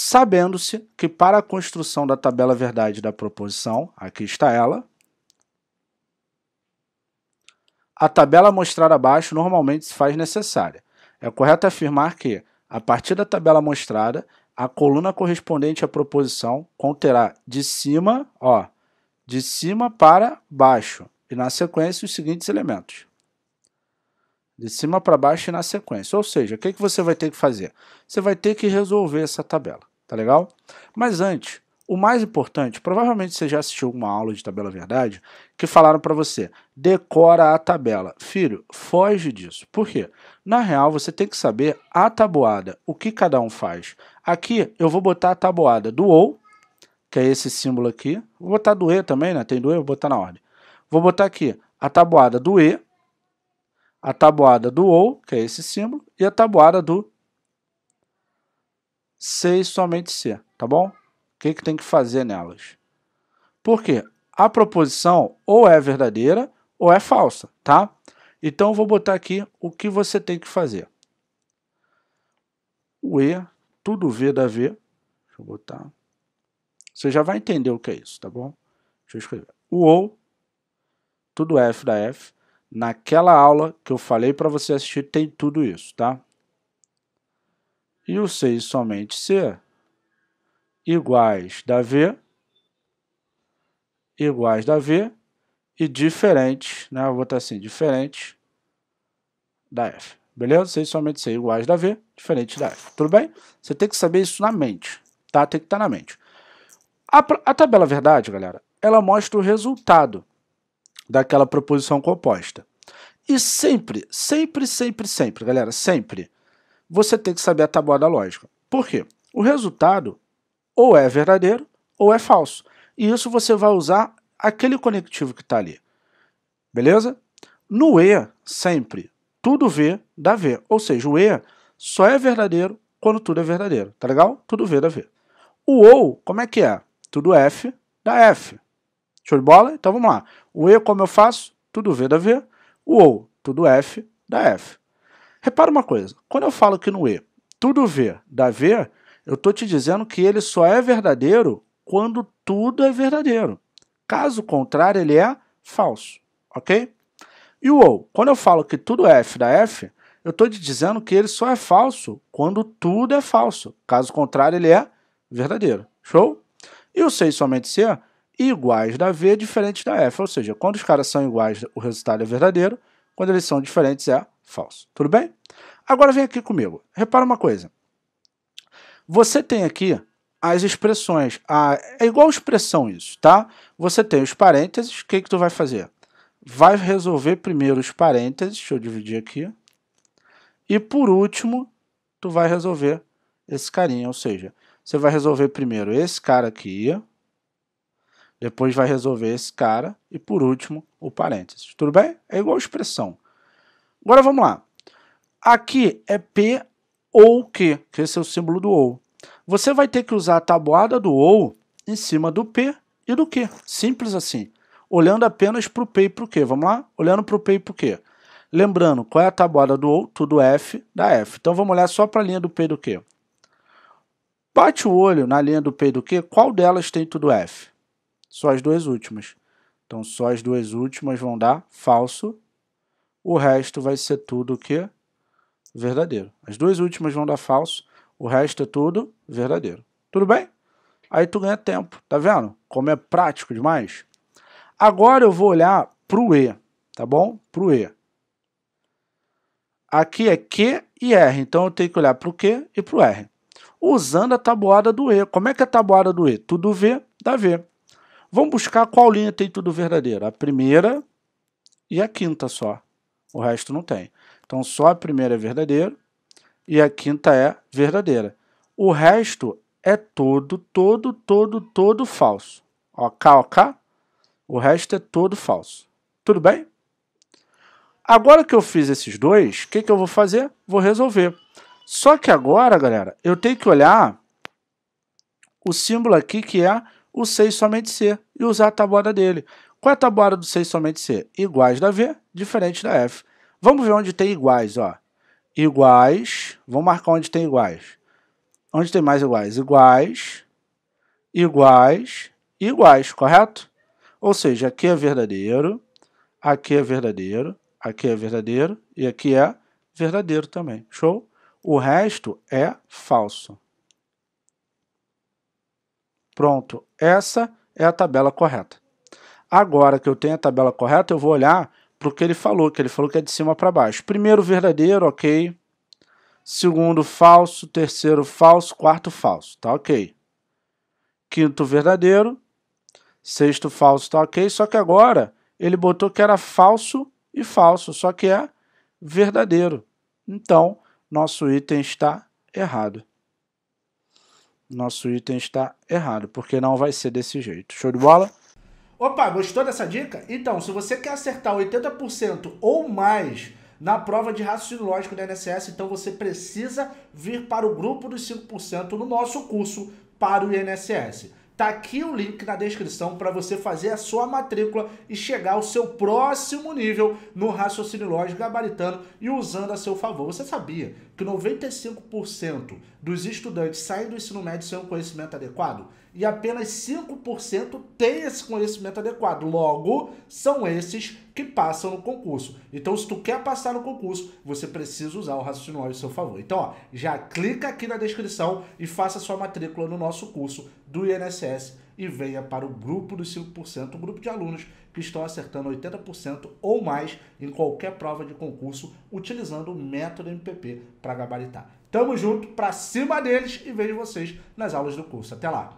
sabendo-se que para a construção da tabela verdade da proposição, aqui está ela, a tabela mostrada abaixo normalmente se faz necessária. É correto afirmar que, a partir da tabela mostrada, a coluna correspondente à proposição conterá de cima, ó, de cima para baixo, e na sequência os seguintes elementos. De cima para baixo e na sequência. Ou seja, o que, que você vai ter que fazer? Você vai ter que resolver essa tabela, tá legal? Mas antes, o mais importante, provavelmente você já assistiu alguma aula de tabela verdade, que falaram para você, decora a tabela. Filho, foge disso. Por quê? Na real, você tem que saber a tabuada, o que cada um faz. Aqui, eu vou botar a tabuada do OU, que é esse símbolo aqui. Vou botar do E também, né? Tem do E, vou botar na ordem. Vou botar aqui a tabuada do E, a tabuada do OU, que é esse símbolo, e a tabuada do C e somente C, tá bom? O que, que tem que fazer nelas? Por quê? A proposição ou é verdadeira ou é falsa, tá? Então, eu vou botar aqui o que você tem que fazer. O E, tudo V da V. Deixa eu botar. Você já vai entender o que é isso, tá bom? Deixa eu escrever. O OU, tudo F da F. Naquela aula que eu falei para você assistir, tem tudo isso, tá? E o C e somente C iguais da V, iguais da V e diferentes, né? Eu vou botar assim, diferente da F. Beleza? C somente C iguais da V, diferente da F. Tudo bem? Você tem que saber isso na mente, tá? Tem que estar na mente. A, a tabela verdade, galera, ela mostra o resultado daquela proposição composta. E sempre, sempre, sempre, sempre, galera, sempre, você tem que saber a tabuada lógica. Por quê? O resultado ou é verdadeiro ou é falso. E isso você vai usar aquele conectivo que está ali. Beleza? No E, sempre, tudo V dá V. Ou seja, o E só é verdadeiro quando tudo é verdadeiro. Tá legal? Tudo V dá V. O OU, como é que é? Tudo F dá F. Show de bola? Então vamos lá. O E, como eu faço? Tudo V dá V. O OU, tudo F dá F. Repara uma coisa. Quando eu falo que no E, tudo V dá V, eu estou te dizendo que ele só é verdadeiro quando tudo é verdadeiro. Caso contrário, ele é falso, ok? E o OU, quando eu falo que tudo é F da F, eu estou te dizendo que ele só é falso quando tudo é falso. Caso contrário, ele é verdadeiro. Show? E o C e somente C, iguais da V, diferente da F. Ou seja, quando os caras são iguais, o resultado é verdadeiro. Quando eles são diferentes, é falso. Tudo bem? Agora vem aqui comigo. Repara uma coisa. Você tem aqui as expressões. A, é igual expressão isso, tá? Você tem os parênteses. O que, que tu vai fazer? Vai resolver primeiro os parênteses. Deixa eu dividir aqui. E por último, tu vai resolver esse carinha. Ou seja, você vai resolver primeiro esse cara aqui. Depois vai resolver esse cara. E por último, o parênteses. Tudo bem? É igual expressão. Agora vamos lá. Aqui é P ou Q, que esse é o símbolo do OU. Você vai ter que usar a tabuada do OU em cima do P e do Q. Simples assim. Olhando apenas para o P e para o Q. Vamos lá? Olhando para o P e para o Q. Lembrando, qual é a tabuada do OU? Tudo F da F. Então vamos olhar só para a linha do P e do Q. Bate o olho na linha do P e do Q, qual delas tem tudo F? Só as duas últimas. Então só as duas últimas vão dar falso. O resto vai ser tudo o que? verdadeiro. As duas últimas vão dar falso, o resto é tudo verdadeiro. Tudo bem? Aí tu ganha tempo, tá vendo? Como é prático demais. Agora eu vou olhar para o E, tá bom? Para o E. Aqui é Q e R, então eu tenho que olhar para o Q e para o R. Usando a tabuada do E. Como é que é a tabuada do E? Tudo V dá V. Vamos buscar qual linha tem tudo verdadeiro. A primeira e a quinta só. O resto não tem. Então, só a primeira é verdadeira e a quinta é verdadeira. O resto é todo, todo, todo, todo falso. Ok, ok? O resto é todo falso. Tudo bem? Agora que eu fiz esses dois, o que, que eu vou fazer? Vou resolver. Só que agora, galera, eu tenho que olhar o símbolo aqui que é o 6 somente C e usar a tabuada dele. Qual é a tabuada do 6 somente C? Iguais da V, diferente da F. Vamos ver onde tem iguais, ó. Iguais, vamos marcar onde tem iguais. Onde tem mais iguais? Iguais, iguais, iguais, correto? Ou seja, aqui é verdadeiro, aqui é verdadeiro, aqui é verdadeiro e aqui é verdadeiro também. Show? O resto é falso. Pronto, essa é a tabela correta. Agora que eu tenho a tabela correta, eu vou olhar para o que ele falou, que ele falou que é de cima para baixo. Primeiro verdadeiro, ok. Segundo falso, terceiro falso, quarto falso, tá ok. Quinto verdadeiro, sexto falso, tá ok. Só que agora ele botou que era falso e falso, só que é verdadeiro. Então, nosso item está errado. Nosso item está errado, porque não vai ser desse jeito. Show de bola? Opa, gostou dessa dica? Então, se você quer acertar 80% ou mais na prova de raciocínio lógico da INSS, então você precisa vir para o grupo dos 5% no nosso curso para o INSS. Tá aqui o link na descrição para você fazer a sua matrícula e chegar ao seu próximo nível no raciocínio lógico gabaritano e usando a seu favor. Você sabia que 95% dos estudantes saem do ensino médio sem um conhecimento adequado? E apenas 5% têm esse conhecimento adequado. Logo, são esses que passam no concurso. Então, se tu quer passar no concurso, você precisa usar o raciocínio lógico a seu favor. Então, ó, já clica aqui na descrição e faça sua matrícula no nosso curso do INSS e venha para o grupo dos 5%, o grupo de alunos que estão acertando 80% ou mais em qualquer prova de concurso utilizando o método MPP para gabaritar. Tamo junto, para cima deles e vejo vocês nas aulas do curso. Até lá!